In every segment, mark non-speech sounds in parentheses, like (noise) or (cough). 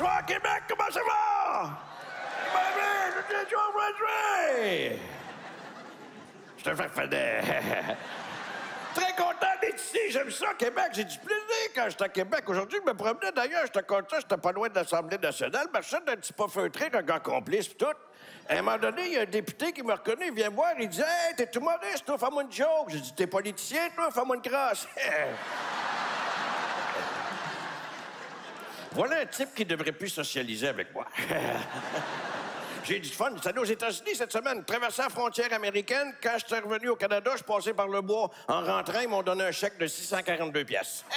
Bonsoir, Québec, comment ça va? Je te fais faire (laughs) Très content d'être ici, j'aime ça, Québec. J'ai du plaisir quand j'étais à Québec. Aujourd'hui, je me promenais d'ailleurs, j'étais content, j'étais pas loin de l'Assemblée nationale. Marchais d'un petit pas feutré, un gars complice. À un moment donné, il y a un député qui me reconnaît, il vient me voir, il dit Hey, t'es humoriste, toi, fais-moi une joke. J'ai dit T'es politicien, toi, fais-moi une grâce. (laughs) voilà un type qui devrait plus socialiser avec moi. (laughs) J'ai du fun. J'étais allé aux États-Unis cette semaine, traversé la frontière américaine. Quand je suis revenu au Canada, je passais par le bois. En rentrant, ils m'ont donné un chèque de 642 pièces. (laughs)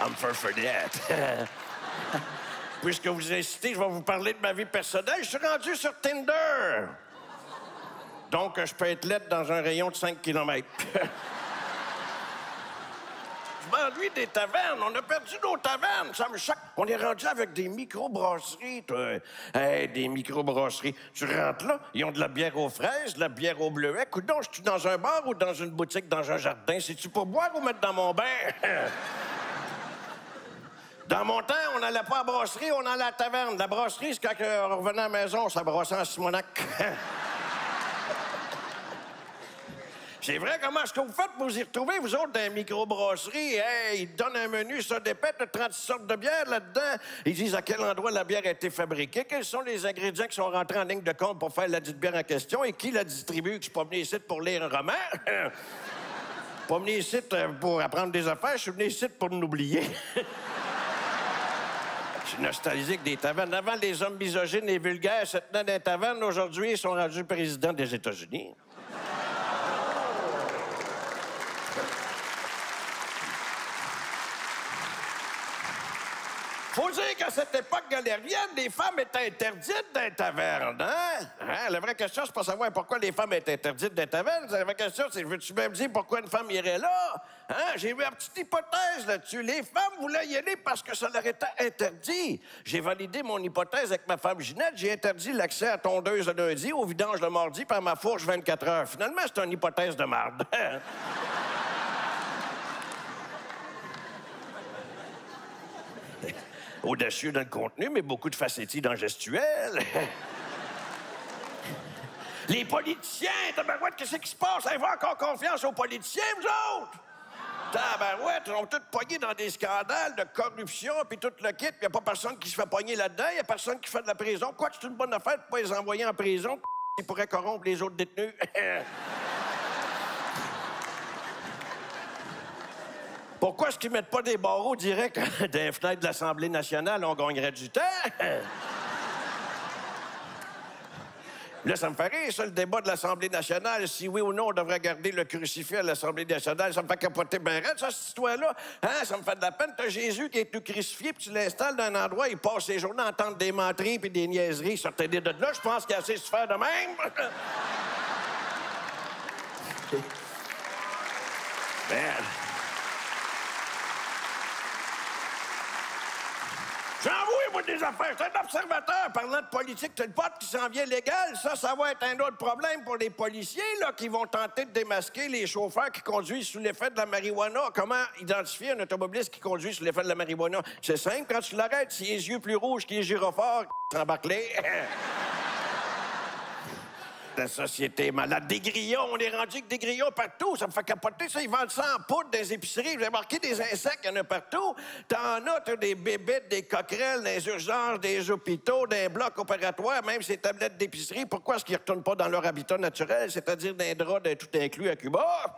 I'm for that. (laughs) Puisque vous incitez, je vais vous parler de ma vie personnelle. Je suis rendu sur Tinder. Donc, je peux être lettre dans un rayon de 5 km. M'ennuie des tavernes. On a perdu nos tavernes. Ça me choque. On est rendu avec des micro-brasseries, toi. des micro-brasseries. Tu rentres là, ils ont de la bière aux fraises, de la bière au bleuet. Coudon, je suis dans un bar ou dans une boutique dans un jardin? C'est-tu pour boire ou mettre dans mon bain? (laughs) Dans mon temps, on n'allait pas à la brasserie, on allait à la taverne. La brasserie, c'est quand on revenait à la maison, ça brassait en Simonac. (laughs) C'est vrai, comment est-ce que vous faites pour vous y retrouver, vous autres, dans une microbrasserie? Hey, ils donnent un menu, ça dépète de 30 sortes de bières là-dedans. Ils disent à quel endroit la bière a été fabriquée, quels sont les ingrédients qui sont rentrés en ligne de compte pour faire la dite bière en question et qui la distribue, que je suis pas venu ici pour lire un roman. (laughs) pas venu ici euh, pour apprendre des affaires, je suis venu ici pour m'oublier. (laughs) Je suis nostalgique des tavernes. Avant, les hommes misogynes et vulgaires se tenaient dans les tavernes. Aujourd'hui, ils sont rendus présidents des États-Unis. Faut dire qu'à cette époque galérienne, les femmes étaient interdites d'un taverne, hein? hein? La vraie question, c'est pas savoir pourquoi les femmes étaient interdites d'un taverne. La vraie question, c'est veux-tu même dire pourquoi une femme irait là? Hein? J'ai vu une petite hypothèse là-dessus. Les femmes voulaient y aller parce que ça leur était interdit. J'ai validé mon hypothèse avec ma femme Ginette. J'ai interdit l'accès à tondeuse le lundi, au vidange le mardi, par ma fourche 24 heures. Finalement, c'est une hypothèse de marde. (laughs) (laughs) audacieux dans le contenu, mais beaucoup de facéties dans le gestuel. (laughs) Les politiciens, tabarouette, qu'est-ce qui se passe? Avez-vous encore confiance aux politiciens, vous autres? Tabarouette, ils ont tous pogné dans des scandales de corruption, puis tout le kit, puis a pas personne qui se fait pogner là-dedans, il a personne qui fait de la prison. Quoi que c'est une bonne affaire de pas les envoyer en prison, ils pourraient corrompre les autres détenus. (laughs) Pourquoi est-ce qu'ils mettent pas des barreaux directs (laughs) les fenêtres de l'Assemblée nationale? On gagnerait du temps. (laughs) Là, ça me fait rire, ça, le débat de l'Assemblée nationale. Si oui ou non, on devrait garder le crucifix à l'Assemblée nationale. Ça me fait capoter bien raide, ça, cette histoire-là. Hein? Ça me fait de la peine. T'as Jésus qui est tout crucifié, puis tu l'installes dans un endroit, il passe ses journées à entendre des menteries puis des niaiseries. Sortez de là, je pense qu'il a assez de se faire de même. (laughs) Merde. J'envoie, moi, des affaires. C'est un observateur parlant de politique. C'est le pote qui s'en vient légal. Ça, ça va être un autre problème pour les policiers, là, qui vont tenter de démasquer les chauffeurs qui conduisent sous l'effet de la marijuana. Comment identifier un automobiliste qui conduit sous l'effet de la marijuana? C'est simple. Quand tu l'arrêtes, s'il a les yeux plus rouges qu'il est gyrophare, t'embarques-les. (laughs) la société malade. Des grillons, on est rendu avec des grillons partout. Ça me fait capoter, ça. Ils vendent ça en poudre les épiceries. Vous avez marqué des insectes, il y en a partout. T'en as, t'as des bébêtes, des coquerelles, des urgences, des hôpitaux, des blocs opératoires, même ces tablettes d'épicerie. Pourquoi est-ce qu'ils retournent pas dans leur habitat naturel, c'est-à-dire des draps de tout inclus à Cuba?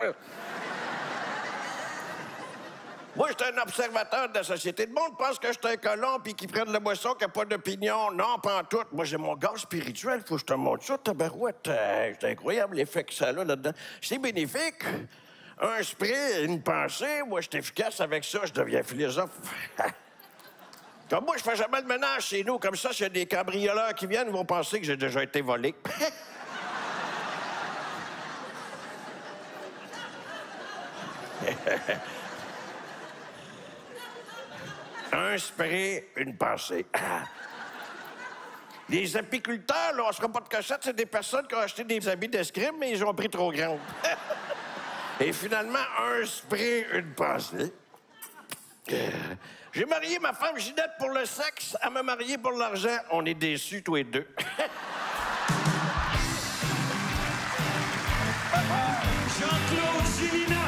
Moi, j'étais un observateur de la société. Le monde pense que je suis un colon puis qu'ils prennent la boisson qui n'a pas d'opinion. Non, pas en tout. Moi, j'ai mon gaz spirituel. Faut que je te montre ça, tabarouette. Euh, c'est incroyable l'effet que ça a là-dedans. C'est bénéfique. Un spray, une pensée. Moi, je suis efficace avec ça. Je deviens philosophe. Comme moi, je fais jamais de ménage chez nous. Comme ça, s'il y a des cambrioleurs qui viennent, ils vont penser que j'ai déjà été volé. (laughs) (laughs) Un spray, une pensée. (laughs) Les apiculteurs, là, on se pas de cachette, c'est des personnes qui ont acheté des habits d'escrime, mais ils ont pris trop grand. (laughs) Et finalement, un spray, une pensée. Euh, J'ai marié ma femme Ginette pour le sexe, elle m'a marié pour l'argent. On est déçus tous les deux. (laughs) Jean-Claude